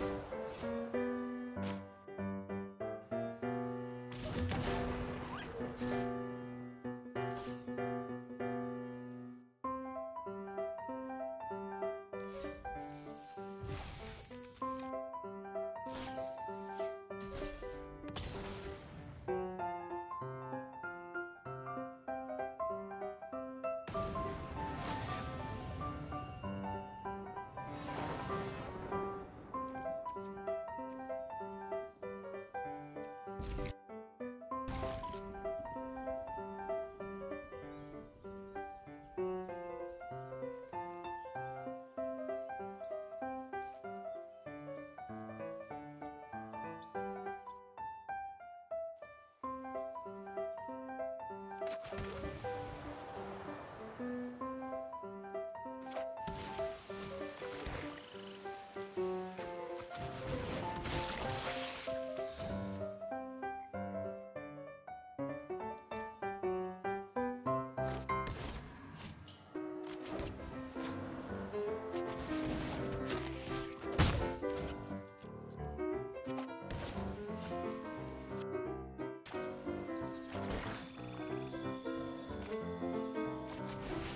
ます